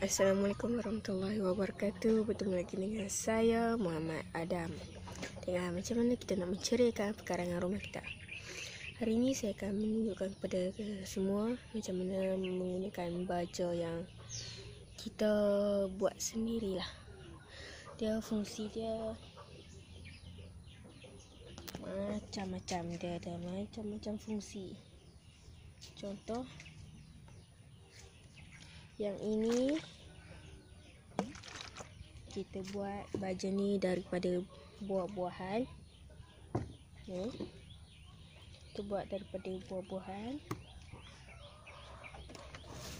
Assalamualaikum warahmatullahi wabarakatuh. Bertemu lagi dengan saya Muhammad Adam. Tengah macam mana kita nak menceriakan pekarangan rumah kita? Hari ini saya akan menunjukkan kepada semua Macam mana menggunakan baja yang kita buat sendirilah. Dia fungsi dia Macam-macam. Dia ada macam-macam fungsi. Contoh yang ini kita buat baja ni daripada buah-buahan. Ni. Kita buat daripada buah-buahan.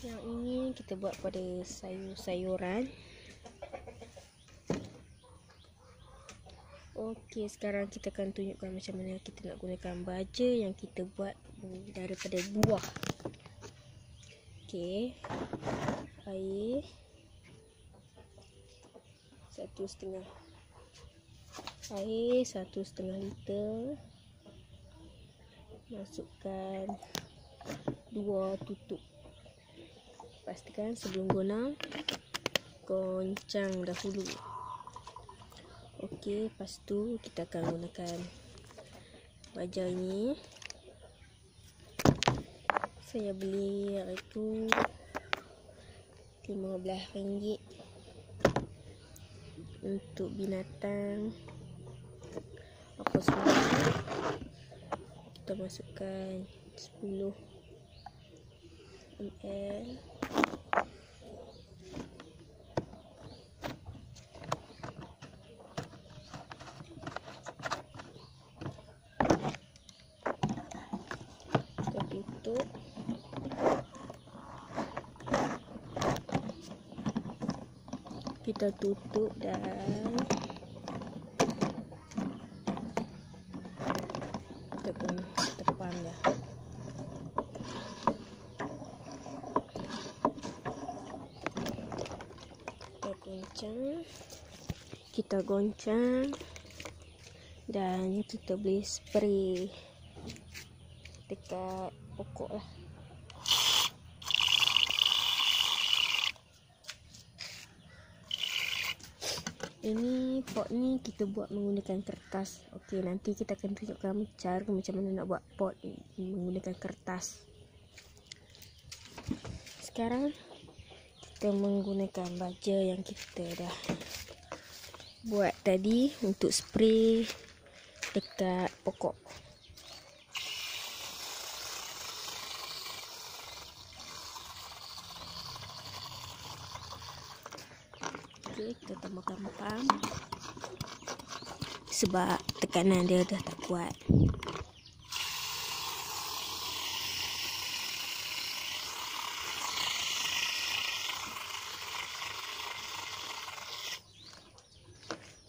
Yang ini kita buat pada sayur-sayuran. Okey, sekarang kita akan tunjukkan macam mana kita nak gunakan baja yang kita buat daripada buah. Okey. Air. Satu setengah. Air satu setengah liter. Masukkan dua tutup. Pastikan sebelum guna goncang dahulu. Ok lepas tu kita akan gunakan baja ini saya beli itu RM15 untuk binatang. Apa semua? Kita masukkan 10 ml kita tutup kita tutup dan pun tepan dah. Kita goncang kita goncang. Dan kita boleh spray dekat pokok lah ini pot ni kita buat menggunakan kertas. Okey, nanti kita akan tunjukkan cara macam mana nak buat pot menggunakan kertas. Sekarang kita menggunakan baja yang kita dah buat tadi untuk spray dekat pokok Okey, kita pam. Sebab tekanan dia dah tak kuat.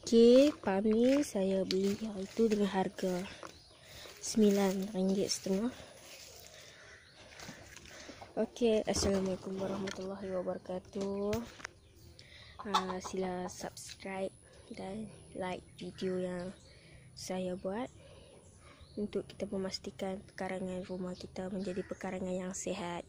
Okey, pam ni saya beli hari tu dengan harga RM9.5. Okey, Assalamualaikum warahmatullahi wabarakatuh uh, sila subscribe dan like video yang saya buat untuk kita memastikan pekarangan rumah kita menjadi pekarangan yang sihat.